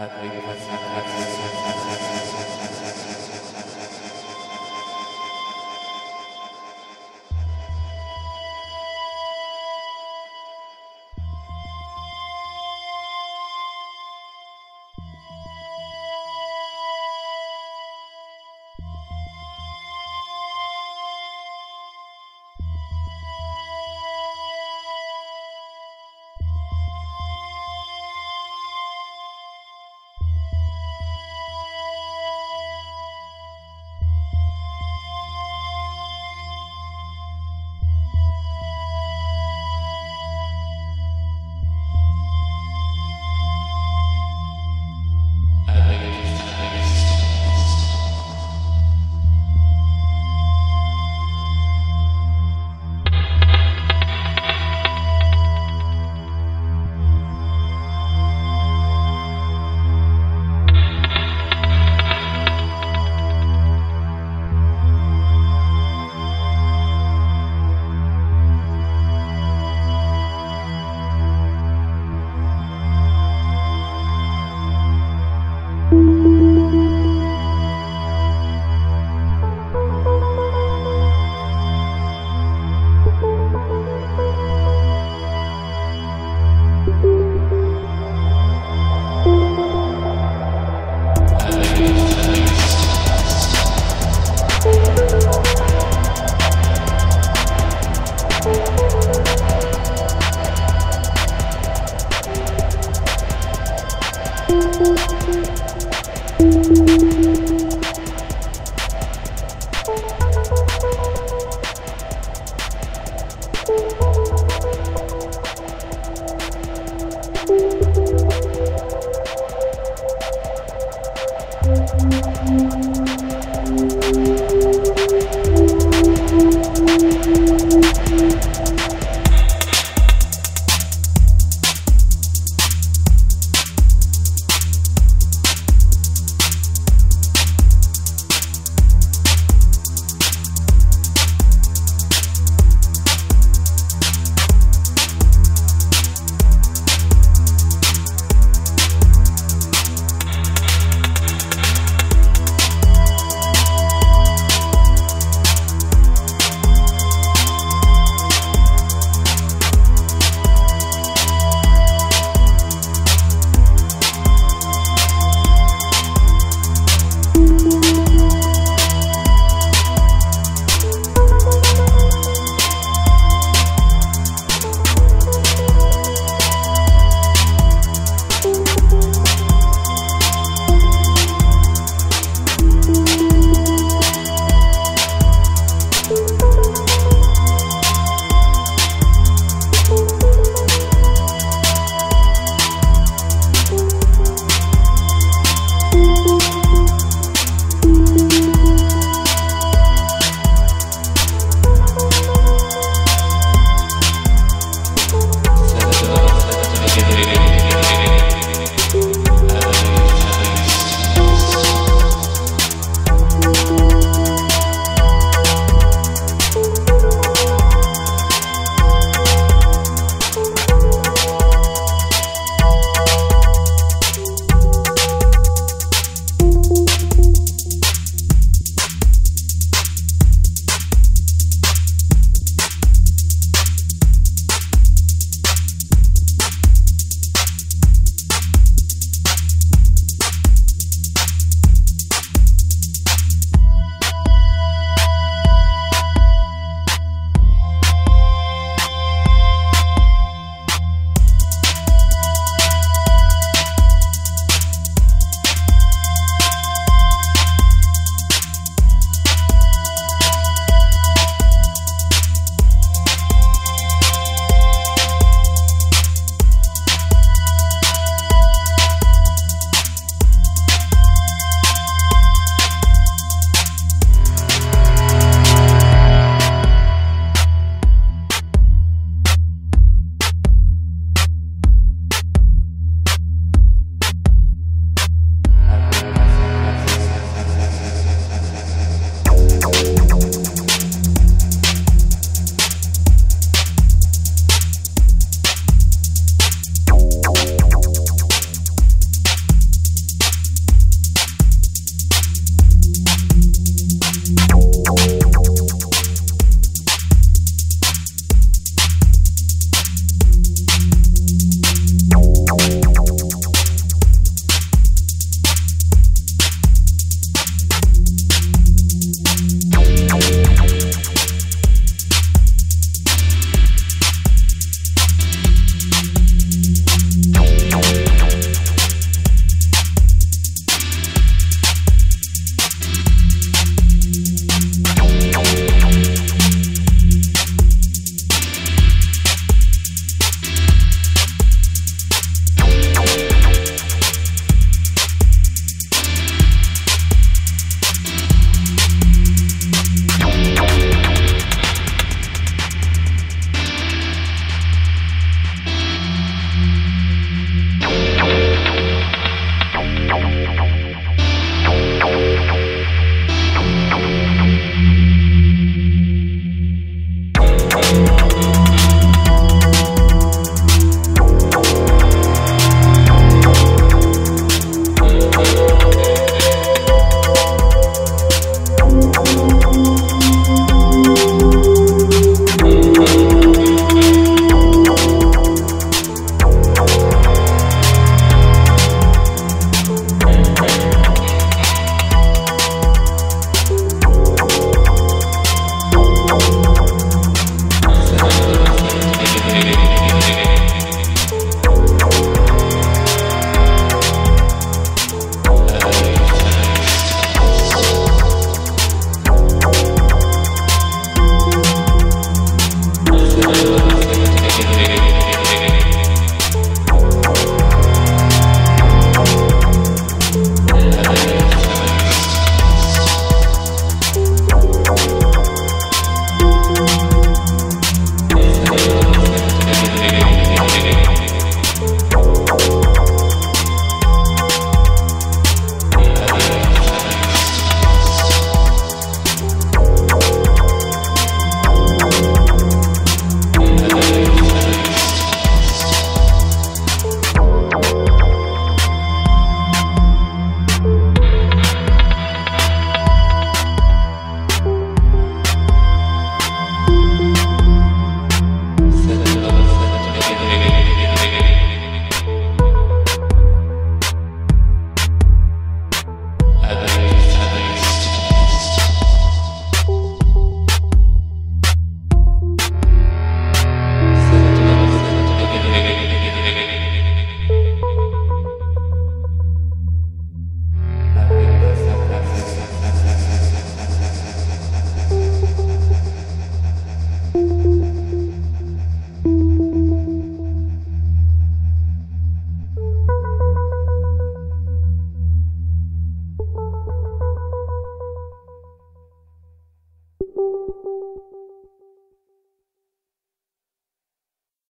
At